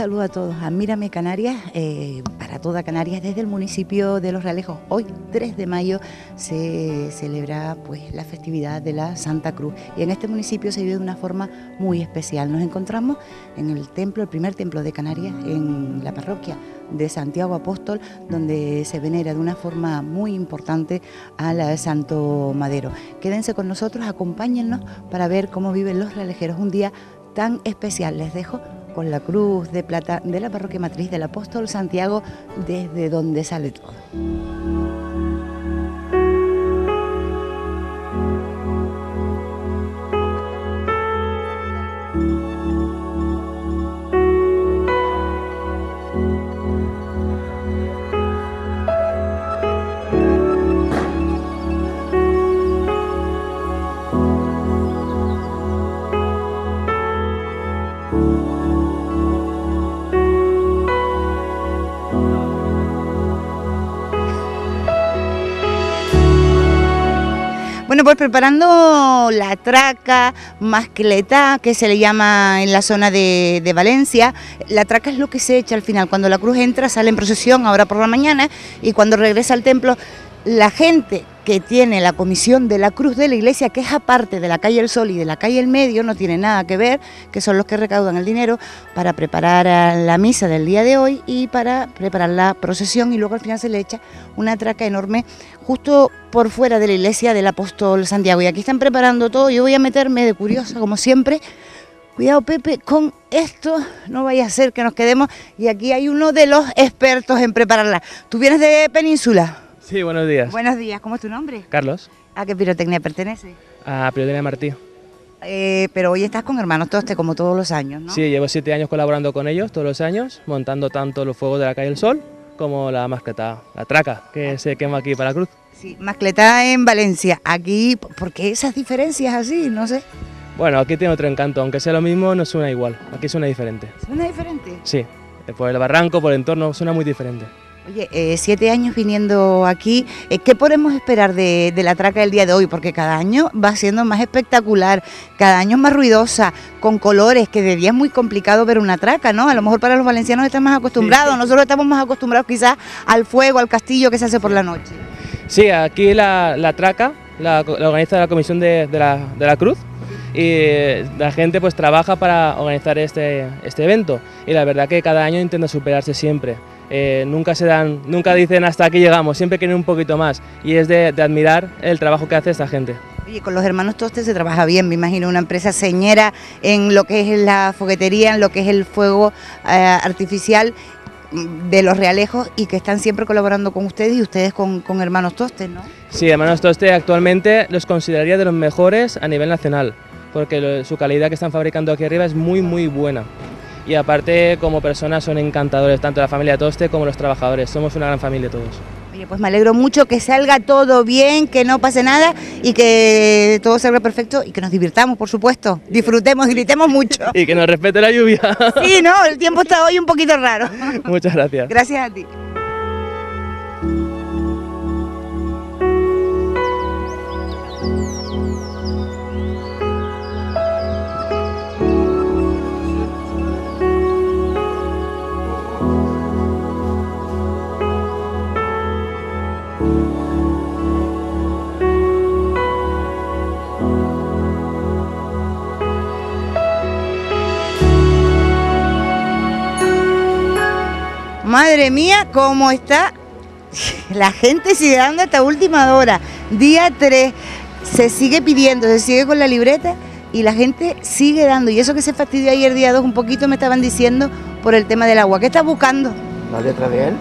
saludo a todos a Canarias, eh, para toda Canarias, desde el municipio de Los Realejos. Hoy, 3 de mayo, se celebra pues, la festividad de la Santa Cruz y en este municipio se vive de una forma muy especial. Nos encontramos en el templo, el primer templo de Canarias, en la parroquia de Santiago Apóstol, donde se venera de una forma muy importante al Santo Madero. Quédense con nosotros, acompáñennos para ver cómo viven los realejeros un día tan especial. Les dejo con la cruz de plata de la parroquia matriz del apóstol Santiago, desde donde sale todo. Pues preparando la traca, mascleta, que se le llama en la zona de, de, Valencia. La traca es lo que se echa al final. Cuando la cruz entra, sale en procesión ahora por la mañana y cuando regresa al templo, la gente que tiene la comisión de la Cruz de la Iglesia, que es aparte de la calle El Sol y de la calle El Medio, no tiene nada que ver, que son los que recaudan el dinero para preparar la misa del día de hoy y para preparar la procesión y luego al final se le echa una traca enorme justo por fuera de la iglesia del apóstol Santiago. Y aquí están preparando todo, yo voy a meterme de curiosa como siempre. Cuidado Pepe con esto, no vaya a ser que nos quedemos y aquí hay uno de los expertos en prepararla. ¿Tú vienes de Península? Sí, buenos días. Buenos días, ¿cómo es tu nombre? Carlos. ¿A qué pirotecnia pertenece? A Pirotecnia Martí. Eh, pero hoy estás con Hermanos Toste como todos los años, ¿no? Sí, llevo siete años colaborando con ellos todos los años, montando tanto los fuegos de la calle del Sol como la mascleta, la traca que se quema aquí para la cruz. Sí, mascleta en Valencia. Aquí, ¿por qué esas diferencias así? No sé. Bueno, aquí tiene otro encanto, aunque sea lo mismo, no suena igual, aquí suena diferente. ¿Suena diferente? Sí, por el barranco, por el entorno, suena muy diferente. Oye, eh, siete años viniendo aquí, eh, ¿qué podemos esperar de, de, la traca del día de hoy? Porque cada año va siendo más espectacular, cada año más ruidosa, con colores, que de día es muy complicado ver una traca, ¿no? A lo mejor para los valencianos están más acostumbrados, sí, sí. nosotros estamos más acostumbrados quizás al fuego, al castillo que se hace por la noche. Sí, aquí la, la traca la, la, organiza la Comisión de, de, la, de la Cruz y la gente pues trabaja para organizar este, este evento y la verdad que cada año intenta superarse siempre. Eh, nunca se dan, nunca dicen hasta aquí llegamos, siempre quieren un poquito más y es de, de admirar el trabajo que hace esta gente. Oye, con los hermanos Toste se trabaja bien, me imagino, una empresa señera en lo que es la foguetería, en lo que es el fuego eh, artificial de los realejos y que están siempre colaborando con ustedes y ustedes con, con Hermanos Toste, ¿no? Sí, Hermanos Toste actualmente los consideraría de los mejores a nivel nacional, porque lo, su calidad que están fabricando aquí arriba es muy, muy buena y aparte como personas son encantadores, tanto la familia Toste como los trabajadores, somos una gran familia todos. Oye, pues me alegro mucho que salga todo bien, que no pase nada y que todo salga perfecto y que nos divirtamos, por supuesto, disfrutemos, gritemos mucho. Y que nos respete la lluvia. Sí, no, el tiempo está hoy un poquito raro. Muchas gracias. Gracias a ti. Madre mía, ¿cómo está? La gente sigue dando hasta última hora. Día 3, se sigue pidiendo, se sigue con la libreta y la gente sigue dando. Y eso que se fastidió ayer día 2 un poquito me estaban diciendo por el tema del agua. ¿Qué estás buscando? La letra de él.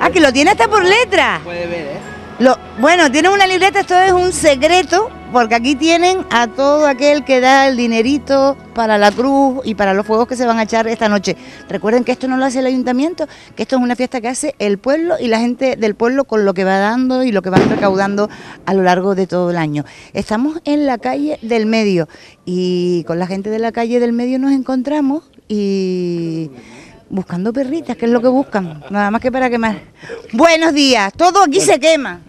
Ah, que lo tiene hasta por letra. Puede ver, ¿eh? Lo, bueno, tienen una libreta, esto es un secreto, porque aquí tienen a todo aquel que da el dinerito para la cruz y para los fuegos que se van a echar esta noche. Recuerden que esto no lo hace el ayuntamiento, que esto es una fiesta que hace el pueblo y la gente del pueblo con lo que va dando y lo que van recaudando a lo largo de todo el año. Estamos en la calle del medio y con la gente de la calle del medio nos encontramos y buscando perritas, que es lo que buscan, nada más que para quemar. Buenos días, todo aquí se quema.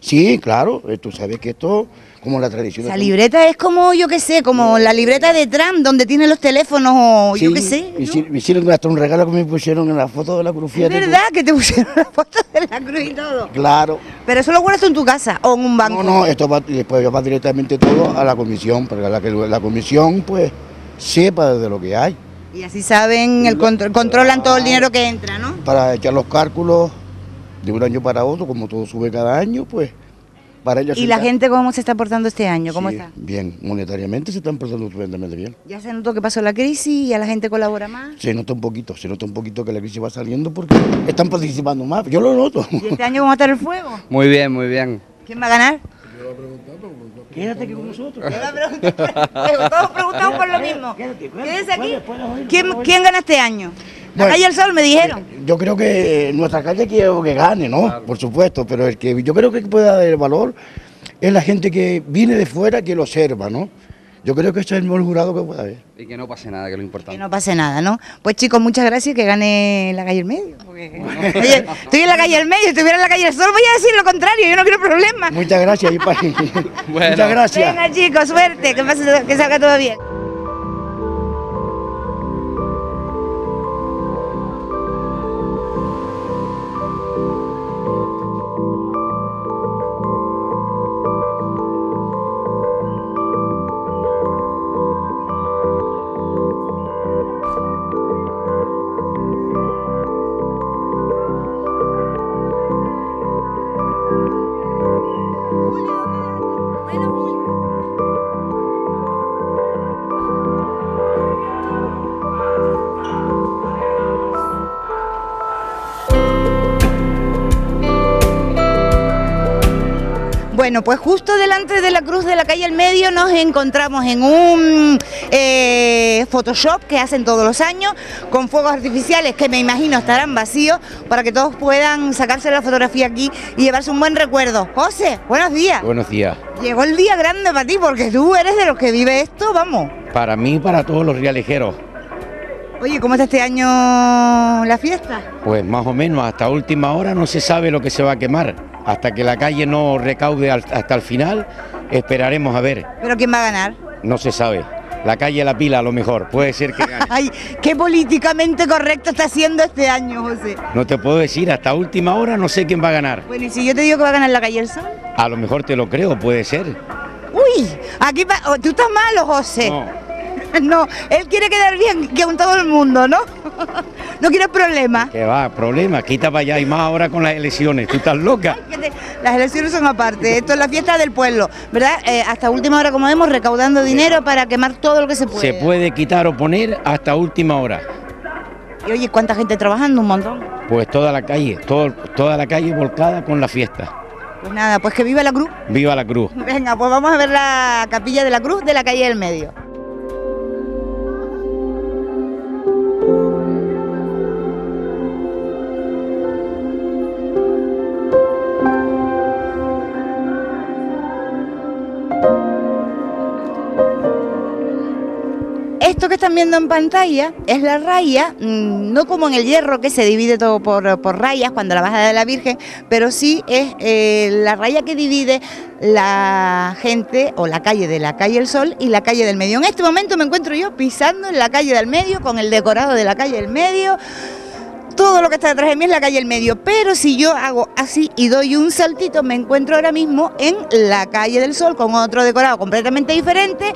Sí, claro, tú sabes que esto, como la tradición. La libreta es como, yo qué sé, como la libreta de Trump, donde tiene los teléfonos o yo qué sé. ¿no? Me hicieron hasta un regalo que me pusieron en la foto de la cruz. ¿Es verdad que te pusieron la foto de la cruz y todo? Claro. ¿Pero eso lo guardas en tu casa o en un banco? No, no, esto va, después va directamente todo a la comisión, para la, la comisión pues sepa de lo que hay. Y así saben, el controlan todo el dinero que entra, ¿no? Para echar los cálculos de un año para otro, como todo sube cada año, pues ¿Y la gente cómo se está portando este año? ¿Cómo está? Bien, monetariamente se están portando estupendamente bien. ¿Ya se notó que pasó la crisis y a la gente colabora más? Se nota un poquito, se nota un poquito que la crisis va saliendo porque están participando más, yo lo noto. ¿Y este año cómo va a estar el fuego? Muy bien, muy bien. ¿Quién va a ganar? Quédate aquí con nosotros. Todos preguntamos por lo mismo. Quédese aquí. ¿Quién, ¿Quién gana este año? La calle del Sol me dijeron. Yo creo que nuestra calle quiere que gane, ¿no? Por supuesto, pero el que yo creo que puede dar el valor es la gente que viene de fuera que lo observa, ¿no? Yo creo que este es el mejor jurado que puede haber. Y que no pase nada, que es lo importante. Que no pase nada, ¿no? Pues chicos, muchas gracias, que gane la calle del medio. oye, estoy en la calle del medio, si estuviera en la calle del sol, voy a decir lo contrario, yo no quiero problemas. Muchas gracias, Muchas gracias. Venga chicos, suerte, que, pase, que salga todo bien. Bueno, pues justo delante de la cruz de la calle El Medio nos encontramos en un eh, Photoshop que hacen todos los años con fuegos artificiales que me imagino estarán vacíos para que todos puedan sacarse la fotografía aquí y llevarse un buen recuerdo. José, buenos días. Buenos días. Llegó el día grande para ti porque tú eres de los que vive esto, vamos. Para mí, para todos los realejeros. Oye, ¿cómo está este año la fiesta? Pues más o menos, hasta última hora no se sabe lo que se va a quemar hasta que la calle no recaude hasta el final, esperaremos a ver. ¿Pero quién va a ganar? No se sabe. La calle La Pila a lo mejor, puede ser que gane. Ay, qué políticamente correcto está haciendo este año, José. No te puedo decir, hasta última hora no sé quién va a ganar. Bueno, ¿y si yo te digo que va a ganar la calle El Sol? A lo mejor te lo creo, puede ser. Uy, aquí oh, tú estás malo, José. No. No, él quiere quedar bien con todo el mundo, ¿no? No quiere problemas. Que va, problemas, quita para allá y más ahora con las elecciones. ¿Tú estás loca? Las elecciones son aparte, esto es la fiesta del pueblo, ¿verdad? Eh, hasta última hora, como vemos, recaudando dinero para quemar todo lo que se puede. Se puede quitar o poner hasta última hora. Y oye, ¿cuánta gente trabajando? Un montón. Pues toda la calle, toda la calle volcada con la fiesta. Pues nada, pues que viva la cruz. Viva la cruz. Venga, pues vamos a ver la capilla de la cruz de la calle del medio. Esto que están viendo en pantalla es la raya, mm, no como en el hierro que se divide todo por, rayas cuando la baja de la Virgen, pero sí es eh, la raya que divide la gente o la calle de la calle El Sol y la calle del Medio. En este momento me encuentro yo pisando en la calle del Medio con el decorado de la calle del Medio todo lo que está detrás de mí es la calle El Medio, pero si yo hago así y doy un saltito, me encuentro ahora mismo en la calle del Sol con otro decorado completamente diferente,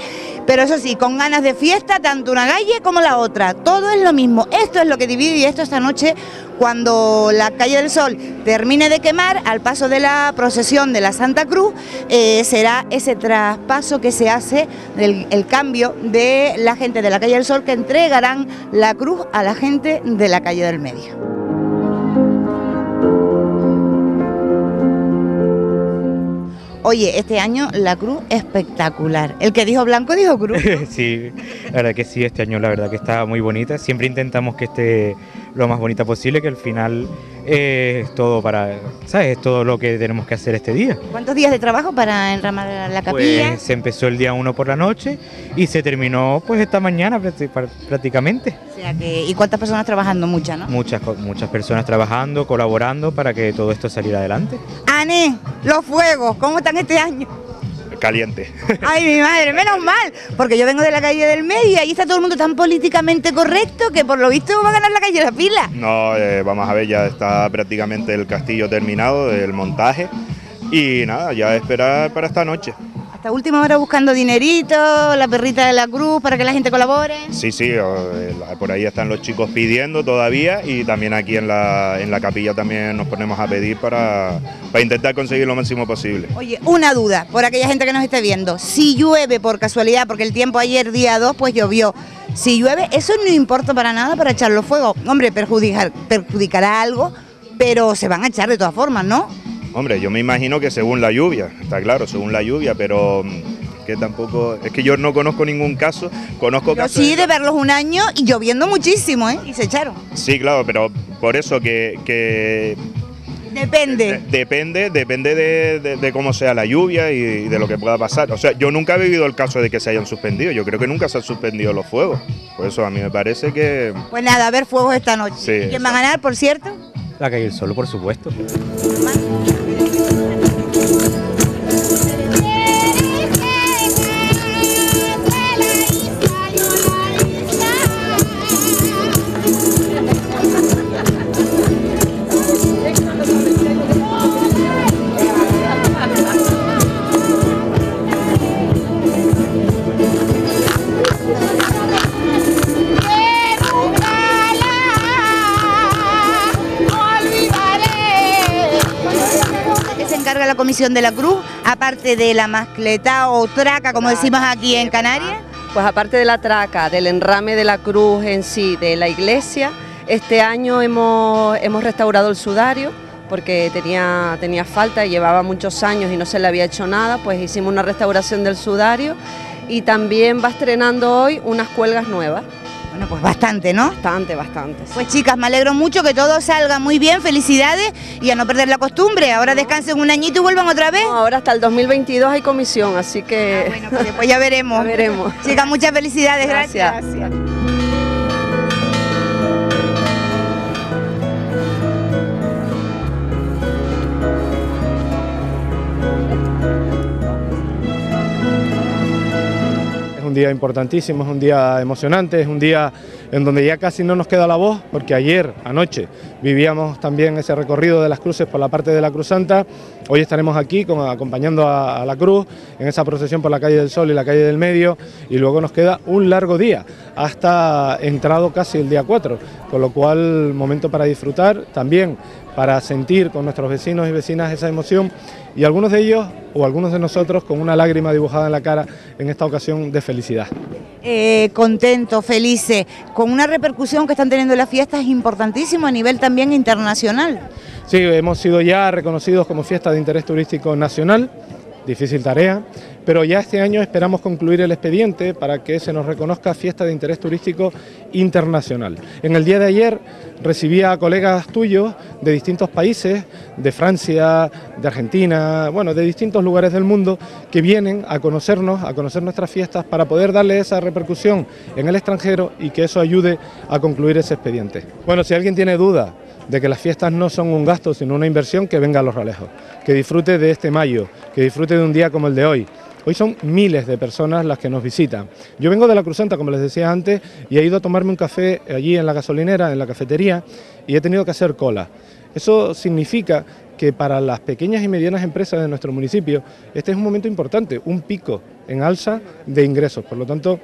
pero eso sí, con ganas de fiesta, tanto una calle como la otra. Todo es lo mismo. Esto es lo que divide y esto esta noche cuando la calle del Sol termine de quemar, al paso de la procesión de la Santa Cruz, eh, será ese traspaso que se hace, del, el cambio de la gente de la calle del Sol que entregarán la cruz a la gente de la calle del Medio. Oye, este año la cruz espectacular. El que dijo blanco dijo cruz. sí, la verdad que sí, este año la verdad que está muy bonita. Siempre intentamos que esté lo más bonita posible, que al final es todo para, ¿sabes? Es todo lo que tenemos que hacer este día. ¿Cuántos días de trabajo para enramar la capilla? Pues se empezó el día 1 por la noche y se terminó pues esta mañana prácticamente. O sea que, ¿y cuántas personas trabajando? Muchas, ¿no? Muchas, muchas personas trabajando, colaborando para que todo esto saliera adelante. Ané, los fuegos, ¿cómo están este año? Caliente. Ay, mi madre, menos mal, porque yo vengo de la calle del medio y ahí está todo el mundo tan políticamente correcto que por lo visto va a ganar la calle La Pila. No, eh, vamos a ver, ya está prácticamente el castillo terminado, el montaje. Y nada, ya esperar para esta noche. Hasta última hora buscando dinerito, la perrita de la cruz para que la gente colabore. Sí, sí, eh, por ahí están los chicos pidiendo todavía y también aquí en la, en la capilla también nos ponemos a pedir para, para intentar conseguir lo máximo posible. Oye, una duda, por aquella gente que nos esté viendo. Si llueve por casualidad, porque el tiempo ayer día 2 pues llovió. Si llueve, eso no importa para nada para echarlo fuego. Hombre, perjudicar, perjudicará algo, pero se van a echar de todas formas, ¿no? Hombre, yo me imagino que según la lluvia, está claro, según la lluvia, pero mm, que tampoco, es que yo no conozco ningún caso, conozco Yo casos... sí de verlos un año y lloviendo muchísimo, ¿eh? Y se echaron. Sí, claro, pero por eso que, que Depende. depende, depende de, de- de cómo sea la lluvia y de lo que pueda pasar. O sea, yo nunca he vivido el caso de que se hayan suspendido, yo creo que nunca se han suspendido los fuegos. Por eso a mí me parece que... Pues nada, a ver fuegos esta noche. Sí, ¿Quién va a ganar, por cierto? La calle del Sol, por supuesto. De la Cruz? Aparte de la mascleta o traca, como decimos aquí en Canarias. Pues aparte de la traca, del enrame de la cruz en sí, de la iglesia, este año hemos, hemos restaurado el sudario porque tenía, tenía falta y llevaba muchos años y no se le había hecho nada, pues hicimos una restauración del sudario y también va estrenando hoy unas cuelgas nuevas. Bueno, pues bastante, ¿no? Bastante, bastante. sí. Pues chicas, me alegro mucho que todo salga muy bien, felicidades y a no perder la costumbre. Ahora descansen un añito y vuelvan otra vez. No, ahora hasta el 2022 hay comisión, así que Ah, bueno, pues después ya veremos. Ya veremos. Chicas, muchas felicidades, Gracias. gracias. Día importantísimo, es un día emocionante, es un día en donde ya casi no nos queda la voz, porque ayer, anoche, vivíamos también ese recorrido de las cruces por la parte de la Cruz Santa. Hoy estaremos aquí acompañando a, a la cruz en esa procesión por la calle del Sol y la calle del Medio, y luego nos queda un largo día, hasta entrado casi el día 4, con lo cual momento para disfrutar, también para sentir con nuestros vecinos y vecinas esa emoción y algunos de ellos o algunos de nosotros con una lágrima dibujada en la cara en esta ocasión de felicidad. Eh, contentos, felices, con una repercusión que están teniendo las fiestas importantísimo a nivel también internacional. Sí, hemos sido ya reconocidos como fiesta de interés turístico nacional, difícil tarea, pero ya este año esperamos concluir el expediente para que se nos reconozca fiesta de interés turístico internacional. En el día de ayer recibía a colegas tuyos de distintos países, de Francia, de Argentina, bueno, de distintos lugares del mundo, que vienen a conocernos, a conocer nuestras fiestas para poder darle esa repercusión en el extranjero y que eso ayude a concluir ese expediente. Bueno, si alguien tiene duda de que las fiestas no son un gasto, sino una inversión, que venga a Los Ralejos, que disfrute de este mayo, que disfrute de un día como el de hoy. Hoy son miles de personas las que nos visitan. Yo vengo de la Cruzanta, como les decía antes, y he ido a tomarme un café allí en la gasolinera, en la cafetería, y he tenido que hacer cola. Eso significa que para las pequeñas y medianas empresas de nuestro municipio este es un momento importante, un pico en alza de ingresos. Por lo tanto,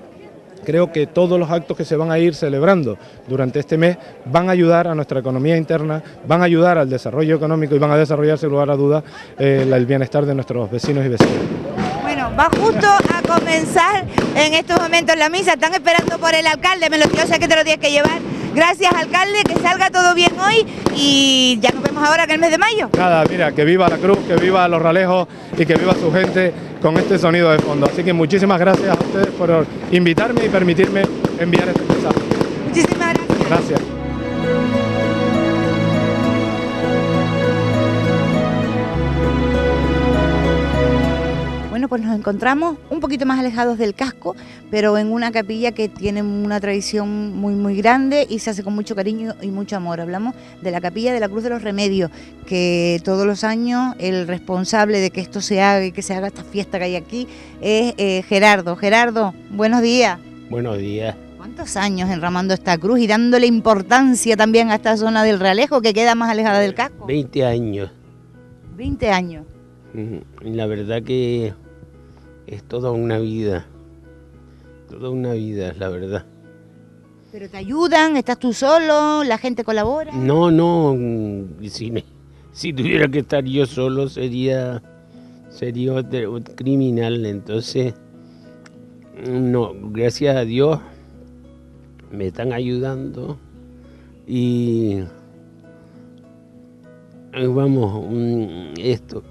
creo que todos los actos que se van a ir celebrando durante este mes van a ayudar a nuestra economía interna, van a ayudar al desarrollo económico y van a desarrollar, sin lugar a dudas, eh, el bienestar de nuestros vecinos y vecinas. Bueno, va justo a comenzar en estos momentos la misa. Están esperando por el alcalde, me lo yo sé que te lo tienes que llevar. Gracias, alcalde, que salga todo bien hoy y ya nos vemos ahora en el mes de mayo. Nada, mira, que viva la cruz, que viva los ralejos y que viva su gente con este sonido de fondo. Así que muchísimas gracias a ustedes por invitarme y permitirme enviar este mensaje. Muchísimas gracias. Gracias. Bueno, pues nos encontramos un poquito más alejados del casco, pero en una capilla que tiene una tradición muy muy grande y se hace con mucho cariño y mucho amor. Hablamos de la capilla de la Cruz de los Remedios, que todos los años el responsable de que esto se haga y que se haga esta fiesta que hay aquí es eh, Gerardo. Gerardo, buenos días. Buenos días. ¿Cuántos años enramando esta cruz y dándole importancia también a esta zona del Realejo que queda más alejada del casco? 20 años. 20 años. Y la verdad que es toda una vida. Toda una vida, la verdad. ¿Pero te ayudan? ¿Estás tú solo? ¿La gente colabora? No, no. Si, si tuviera que estar yo solo sería, sería otro- criminal. Entonces, no, gracias a Dios me están ayudando y eh, vamos, mm, esto,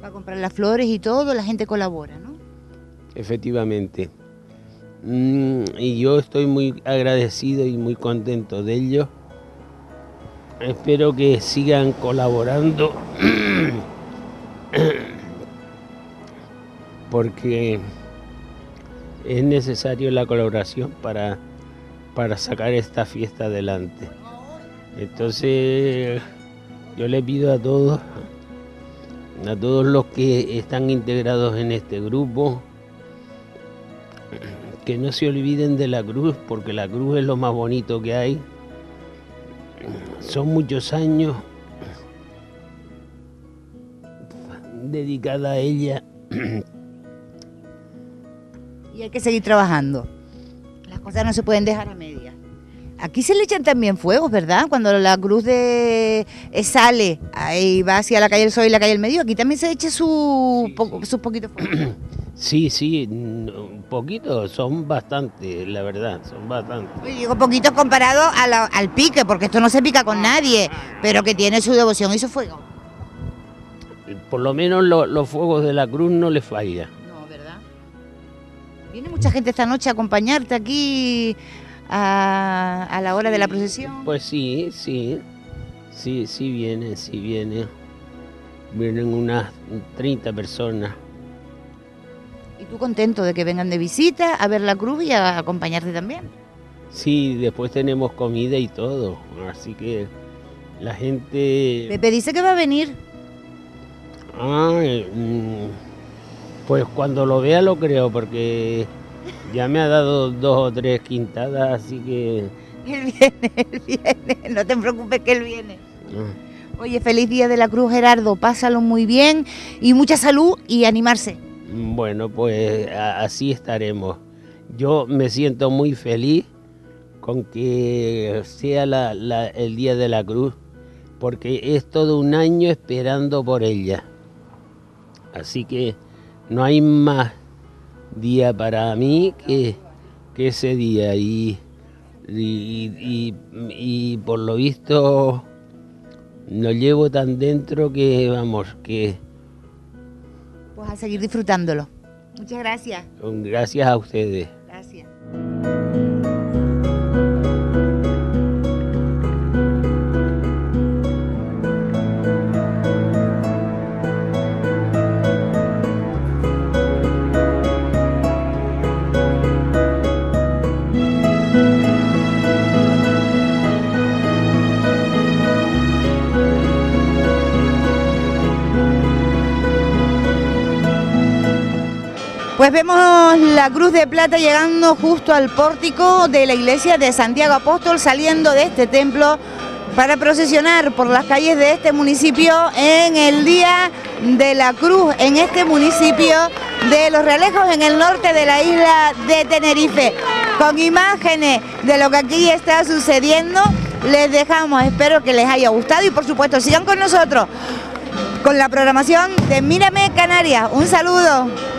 Para comprar las flores y todo, la gente colabora, ¿no? Efectivamente. Mm, Y yo estoy muy agradecido y muy contento de ello. Espero que sigan colaborando porque es necesario la colaboración para, para sacar esta fiesta adelante. Entonces yo le pido a todos, a todos los que están integrados en este grupo, que no se olviden de la cruz, porque la cruz es lo más bonito que hay. Son muchos años dedicada a ella. Y hay que seguir trabajando. Las cosas no se pueden dejar a medias. Aquí se le echan también fuegos, ¿verdad? Cuando la cruz de eh, sale y va hacia la calle del Sol y la calle del Medio, aquí también se echa su po- sus poquitos fuegos. Sí, sí, un poquito, son bastantes, la verdad, son bastantes. Y digo poquitos comparado a la- al pique, porque esto no se pica con nadie, pero que tiene su devoción y su fuego. Por lo menos lo- los fuegos de la cruz no le falla. No, ¿verdad? Viene mucha gente esta noche a acompañarte aquí a, a la hora de la procesión. Pues sí, sí, sí, sí viene, sí viene. Vienen unas 30 personas. Y tú contento de que vengan de visita a ver la cruz y a acompañarte también. Sí, después tenemos comida y todo, así que la gente... Pepe dice que va a venir. Ah, eh, mm, pues cuando lo vea lo creo, porque ya me ha dado dos o tres quintadas, así que... Él viene, él viene. No te preocupes que él viene. ah, Oye, feliz día de la cruz, Gerardo. Pásalo muy bien y mucha salud y animarse. Bueno, pues así estaremos. Yo me siento muy feliz con que sea el Día de la Cruz, porque es todo un año esperando por ella. Así que no hay más día para mí que, ese día. Y- y por lo visto lo llevo tan dentro que, vamos, que... Pues a seguir disfrutándolo. Muchas gracias. Gracias a ustedes. Pues vemos la cruz de plata llegando justo al pórtico de la iglesia de Santiago Apóstol, saliendo de este templo para procesionar por las calles de este municipio en el Día de la Cruz, en este municipio de Los Realejos, en el norte de la isla de Tenerife. Con imágenes de lo que aquí está sucediendo, les dejamos, espero que les haya gustado y por supuesto sigan con nosotros con la programación de Mírame Canarias. Un saludo.